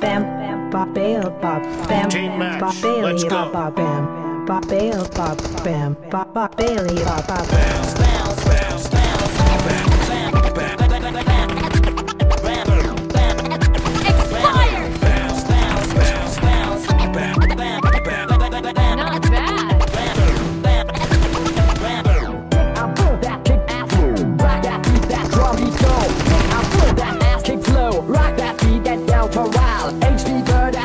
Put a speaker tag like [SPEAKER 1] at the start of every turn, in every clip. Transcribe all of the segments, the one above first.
[SPEAKER 1] bam bam
[SPEAKER 2] ba bail
[SPEAKER 1] ba
[SPEAKER 2] bam
[SPEAKER 1] ba
[SPEAKER 2] bail
[SPEAKER 1] ba ba bam ba bail ba bam ba ba bail ba ba bam.
[SPEAKER 3] Bird,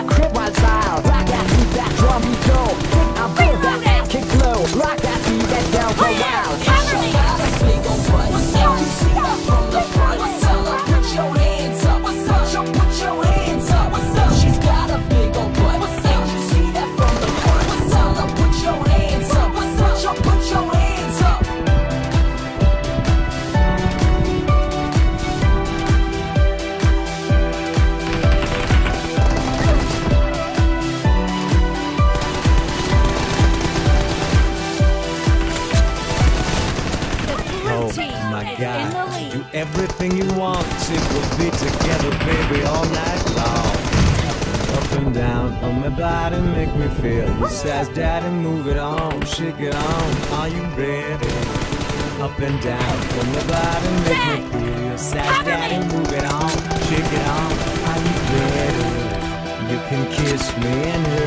[SPEAKER 4] team
[SPEAKER 5] my
[SPEAKER 4] is in the
[SPEAKER 5] God,
[SPEAKER 4] lead.
[SPEAKER 5] do everything you want. Sing we'll be together, baby, all night long. Up and down on my body, make me feel. You says, Daddy, move it on, shake it on. Are you ready? Up and down on my body, make me feel. You says, Daddy, move it on, shake it on. Are you ready? You can kiss me and